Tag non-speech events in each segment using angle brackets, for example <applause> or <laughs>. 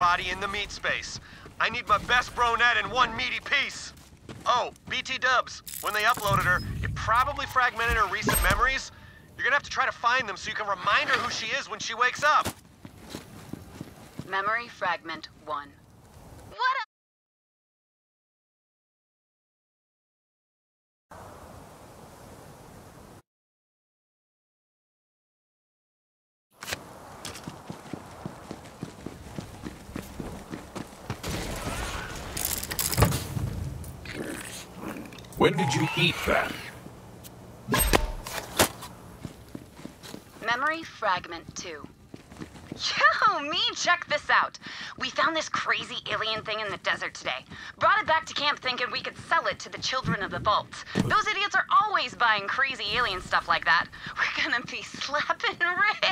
body in the meat space. I need my best brunette in one meaty piece. Oh, BT dubs. When they uploaded her, it probably fragmented her recent memories. You're gonna have to try to find them so you can remind her who she is when she wakes up. Memory fragment 1. When did you eat that? Memory fragment 2. Yo, me, check this out. We found this crazy alien thing in the desert today. Brought it back to camp thinking we could sell it to the children of the vault. Those idiots are always buying crazy alien stuff like that. We're gonna be <laughs> slapping rich.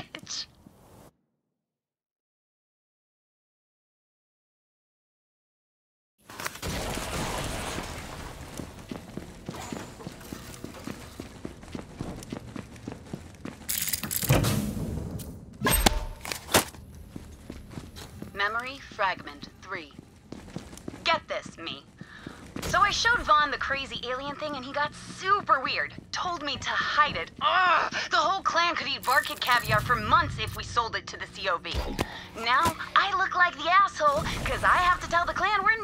Memory fragment 3. Get this, me. So I showed Vaughn the crazy alien thing and he got super weird. Told me to hide it. Ugh! The whole clan could eat Varkid caviar for months if we sold it to the COV. Now I look like the asshole because I have to tell the clan we're